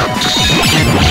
Yeah.